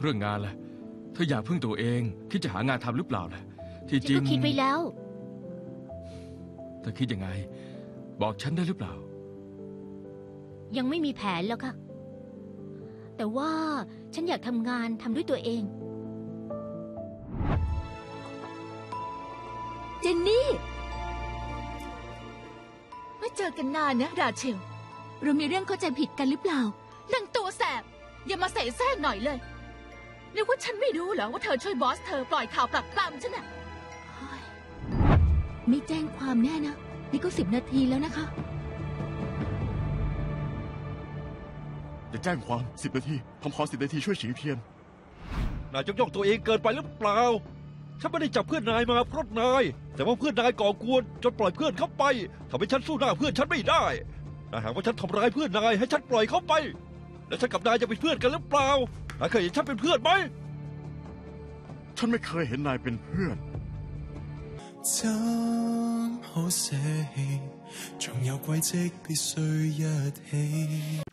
เรื่องงานล่ะเธออยากพึ่งตัวเอง คิดจะหางานทำหรือเปล่าล่ะ ที่จฉัรินงก็คิดไว้แล้ว เธอคิดยังไง บอกฉันได้หรือเปล่า ยังไม่มีแผนแล้วค่ะ แต่ว่าฉันอยากทำงานทำด้วยตัวเอง เจนนี่ไม่เจอกันนานนะ ราเชล เรามีเรื่องเข้าใจผิดกันหรือเปล่า นั่งตัวแสบ อย่ามาเสแสร้งหน่อยเลย นึกว่าฉันไม่รู้เหรอว่าเธอช่วยบอสเธอปล่อยข่าวปลักปล้ำฉันน่ะเฮ้ยไม่แจ้งความแน่นะ นี่ก็สิบนาทีแล้วนะคะอย่าแจ้งความสิบนาที ผมขอสิบนาทีช่วยฉีเทียน นายยกย่องตัวเองเกินไปหรือเปล่า ฉันไม่ได้จับเพื่อนนายมาเพราะนาย แต่ว่าเพื่อนนายก่อกวนจนปล่อยเพื่อนเข้าไปทำให้ฉันสู้หน้าเพื่อนฉันไม่ได้นายหากว่าฉันทำร้ายเพื่อนนายให้ฉันปล่อยเขาไป แล้วฉันกับนายจะเป็นเพื่อนกันหรือเปล่า นายเคยเห็นฉันเป็นเพื่อนไหม ฉันไม่เคยเห็นนายเป็นเพื่อน 怎好舍弃？仲有轨迹必须一起。